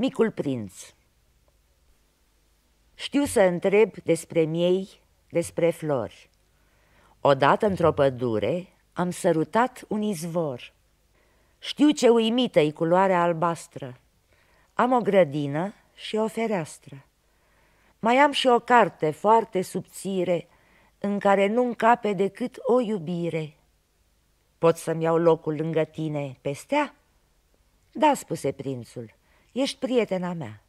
Micul prinț Știu să întreb despre miei, despre flori. Odată într-o pădure am sărutat un izvor. Știu ce uimită-i culoarea albastră. Am o grădină și o fereastră. Mai am și o carte foarte subțire, în care nu încape decât o iubire. Pot să-mi iau locul lângă tine pe stea? Da, spuse prințul, ești prietena mea.